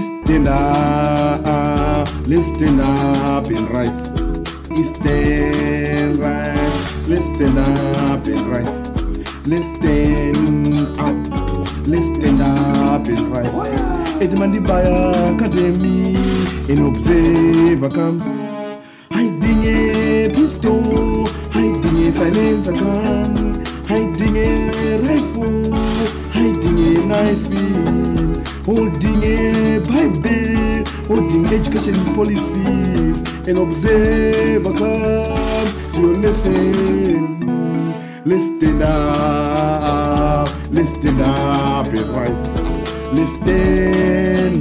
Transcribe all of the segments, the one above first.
stand up, stand up and rise. Stand rise, let's up and rise. Let's stand up, let's stand up and rise. Edmandibaya Academy, an observer comes. Hiding a pistol, hiding a silencer gun, hiding a rifle, hiding a knife, education policies. An observer come to lesson. Let's up, let's up and rise. Let's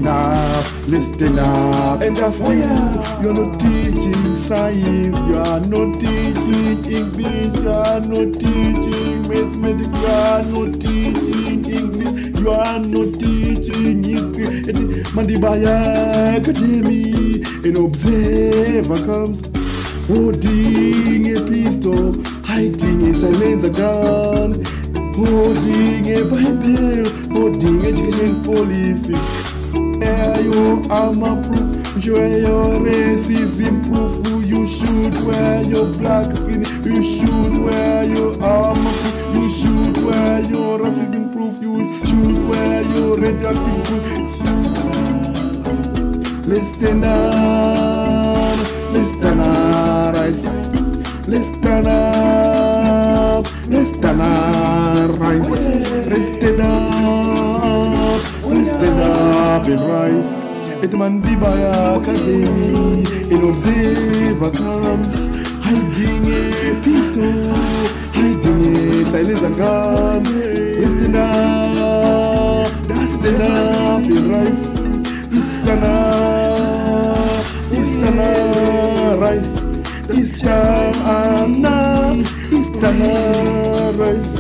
up, let's up and ask you. You're not teaching science, you are not teaching English, you are not teaching mathematics, you are not teaching English, you are not teaching Mandibaya Academy, an observer comes holding a pistol, hiding a silencer gun. Holding a Bible, holding education policy. Wear your armor proof, wear your racism proof. You should wear your black skin, you should wear your armor proof, you should wear your racism proof, you should wear your radioactive proof. Let's stand up, rise. Let's stand up, let's stand up and rise. At Mandibaya Academy, an observer comes, hiding a pistol, hiding a silencer gun. Let's stand up, let's stand let's stand up, rise. Istana, istana, rise.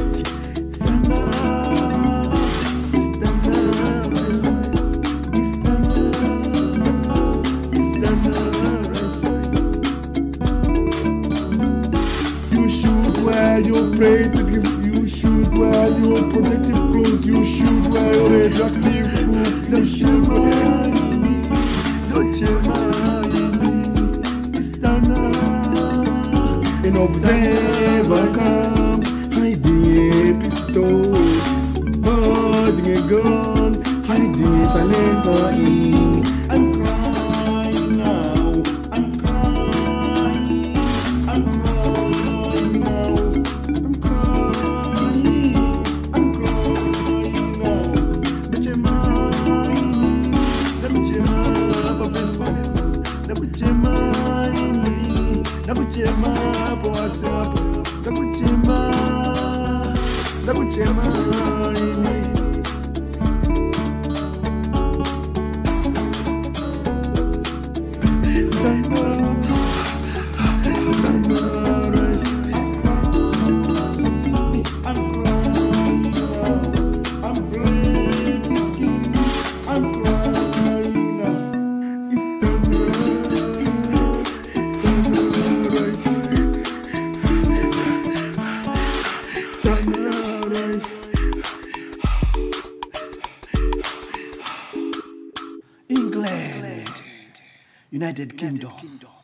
You should wear your protective. You should wear your protective clothes. You should wear your radioactive proof. You should wear. Observer comes, hiding a pistol, holding a gun, hiding a silencer. I'm crying now, I'm crying, I'm crying now, I'm crying, I'm crying now. Your mind, of this one, let your ini. I'm England, United Kingdom.